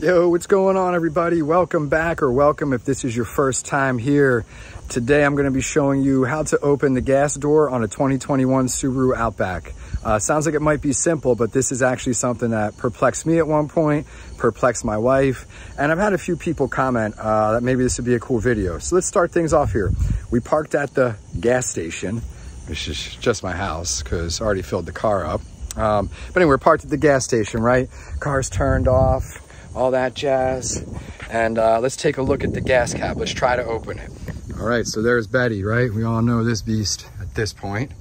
Yo, what's going on everybody? Welcome back or welcome if this is your first time here. Today I'm gonna be showing you how to open the gas door on a 2021 Subaru Outback. Uh, sounds like it might be simple, but this is actually something that perplexed me at one point, perplexed my wife, and I've had a few people comment uh, that maybe this would be a cool video. So let's start things off here. We parked at the gas station, which is just my house because I already filled the car up. Um, but anyway, we're parked at the gas station, right? Car's turned off, all that jazz. And uh, let's take a look at the gas cap. Let's try to open it. All right, so there's Betty, right? We all know this beast at this point.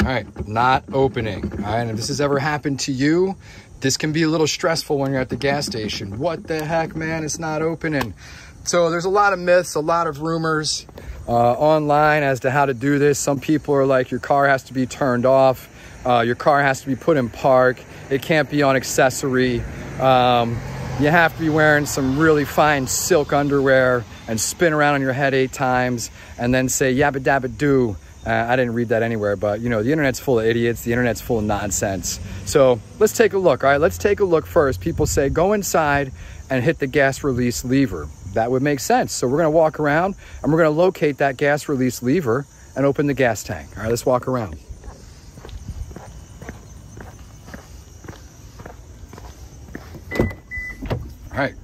All right, not opening. All right, and if this has ever happened to you, this can be a little stressful when you're at the gas station. What the heck, man? It's not opening. So there's a lot of myths, a lot of rumors uh, online as to how to do this. Some people are like, your car has to be turned off. Uh, your car has to be put in park. It can't be on accessory. Um, you have to be wearing some really fine silk underwear and spin around on your head eight times and then say yabba dabba do. Uh, I didn't read that anywhere, but you know, the internet's full of idiots. The internet's full of nonsense. So let's take a look. All right, let's take a look first. People say go inside and hit the gas release lever. That would make sense. So we're gonna walk around and we're gonna locate that gas release lever and open the gas tank. All right, let's walk around. Right,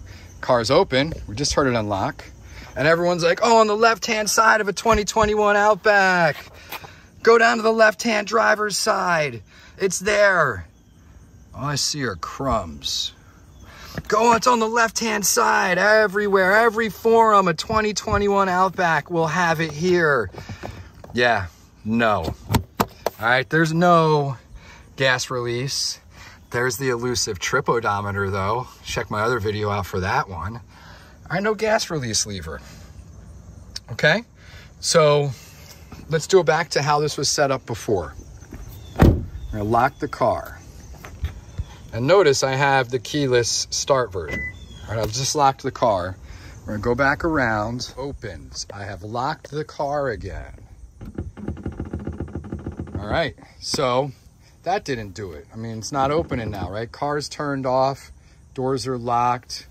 car's open. We just heard it unlock. And everyone's like, oh, on the left-hand side of a 2021 Outback. Go down to the left-hand driver's side. It's there. All I see are crumbs. Go, on, it's on the left-hand side, everywhere, every forum, a 2021 Outback will have it here. Yeah, no. All right, there's no gas release. There's the elusive trip odometer though. Check my other video out for that one. I know gas release lever. Okay, so let's do it back to how this was set up before. I'm gonna lock the car. And notice I have the keyless start version. All right, I've just locked the car. We're gonna go back around, opens. I have locked the car again. All right, so that didn't do it. I mean, it's not opening now, right? Car's turned off, doors are locked.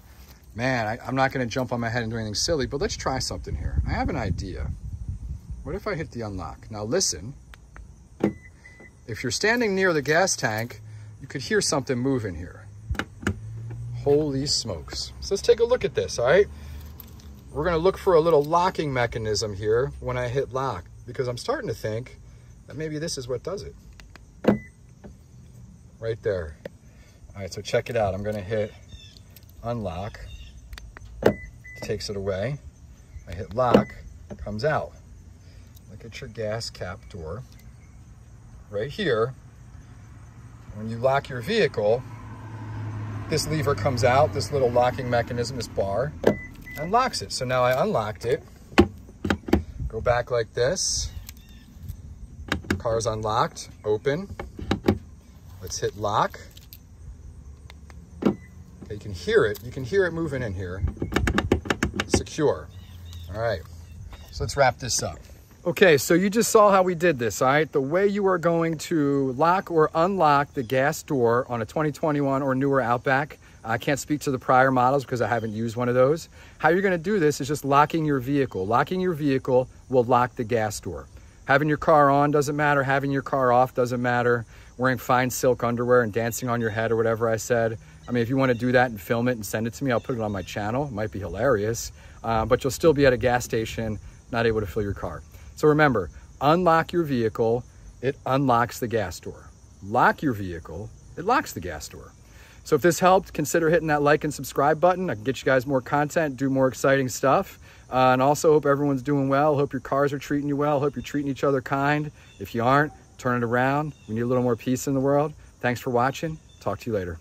Man, I, am not gonna jump on my head and do anything silly, but let's try something here. I have an idea. What if I hit the unlock? Now listen, if you're standing near the gas tank, you could hear something moving here. Holy smokes. So let's take a look at this, all right? We're gonna look for a little locking mechanism here when I hit lock, because I'm starting to think that maybe this is what does it right there. All right, so check it out. I'm gonna hit unlock, takes it away. I hit lock, comes out. Look at your gas cap door. Right here, when you lock your vehicle, this lever comes out, this little locking mechanism, this bar, and locks it. So now I unlocked it, go back like this, car's unlocked, open, Let's hit lock. Okay, you can hear it. You can hear it moving in here. Secure. All right, so let's wrap this up. Okay, so you just saw how we did this, all right? The way you are going to lock or unlock the gas door on a 2021 or newer Outback. I can't speak to the prior models because I haven't used one of those. How you're gonna do this is just locking your vehicle. Locking your vehicle will lock the gas door. Having your car on doesn't matter. Having your car off doesn't matter wearing fine silk underwear and dancing on your head or whatever I said. I mean, if you want to do that and film it and send it to me, I'll put it on my channel. It might be hilarious, uh, but you'll still be at a gas station, not able to fill your car. So remember, unlock your vehicle, it unlocks the gas door. Lock your vehicle, it locks the gas door. So if this helped, consider hitting that like and subscribe button. I can get you guys more content, do more exciting stuff. Uh, and also hope everyone's doing well. Hope your cars are treating you well. Hope you're treating each other kind. If you aren't, turn it around. We need a little more peace in the world. Thanks for watching. Talk to you later.